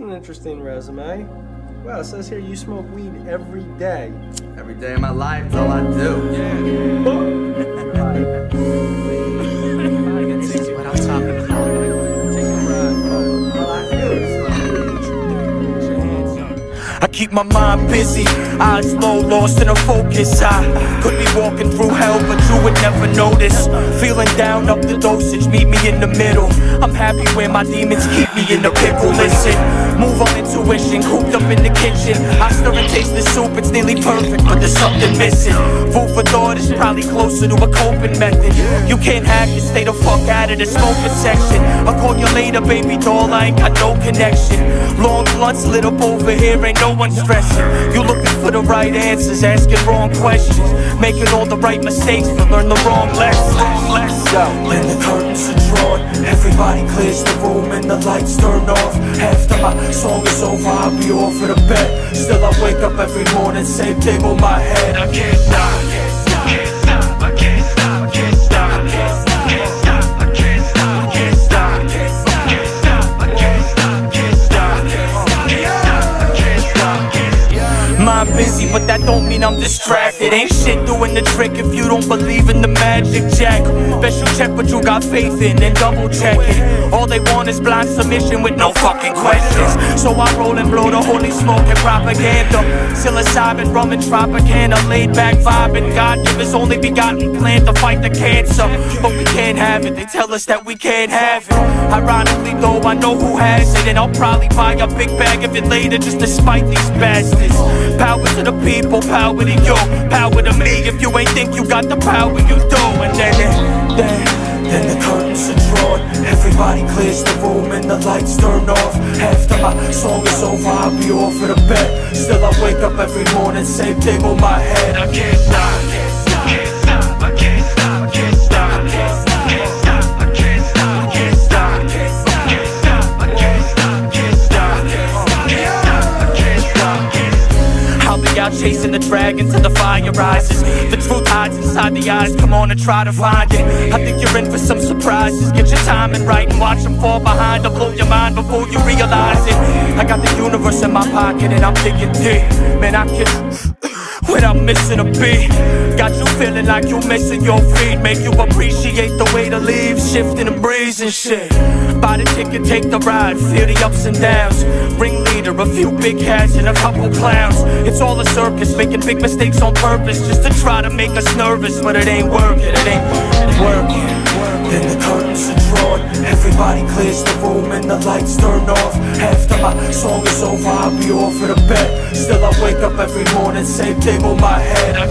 interesting resume. Well, it says here you smoke weed every day. Every day of my life, that's all I do. I keep my mind busy, eyes low, lost in a focus. I could be walking through hell, but you would never notice. Feeling down, up the dosage, meet me in the middle. I'm happy where my demons keep me in the pickle. Listen, move on intuition, cooped up in the kitchen. I stir and taste the soup, it's nearly perfect, but there's something missing. Food for thought is probably closer to a coping method. You can't hack it, stay the fuck out of the smoking section. I'll call you later, baby doll, I ain't got no connection. Long blunts lit up over here, ain't no one stressing. You looking for the right answers, asking wrong questions. Making all the right mistakes, but learn the wrong lessons. Yo, when the curtains are drawn, everybody clears the room and the lights turn off. After my song is over, I'll be off of the bed. Still, I wake up every morning, same thing on my head. I can't stop, I'm distracted. Ain't shit doing the trick if you don't believe in the magic jack. Best you check what you got faith in and double check it. All they want is blind submission with no fucking questions. So I roll and blow the holy smoke and propaganda. Psilocybin, rum and tropicana, laid back vibing. God give his only begotten plan to fight the cancer. But we can't have it, they tell us that we can't have it. Ironically, though, I know who has it. And I'll probably buy a big bag of it later just to spite these bastards. Power to the people, power to you, power to me. If you ain't think you got the power, you do. And then, then, then the curtains are drawn. Everybody clears the room and the lights turn off. After my song is over, I'll be off of the bed. Still, I wake up every morning, same thing on my head. I can't stop, out chasing the dragon till the fire rises. The truth hides inside the eyes. Come on and try to find it. I think you're in for some surprises. Get your timing right and watch them fall behind. I'll blow your mind before you realize it. I got the universe in my pocket and I'm digging deep. Man, I can. Without missing a beat Got you feeling like you're missing your feet Make you appreciate the way the leaves shifting and breezing shit Buy the ticket, take the ride, feel the ups and downs A few big hats and a couple clowns. It's all a circus, making big mistakes on purpose Just to try to make us nervous But it ain't working, it ain't working. Then the curtains are drawn Everybody clears the room and the lights turn off. After my song is over, I'll be off of the bed Still I wake up every morning, same thing on my head. I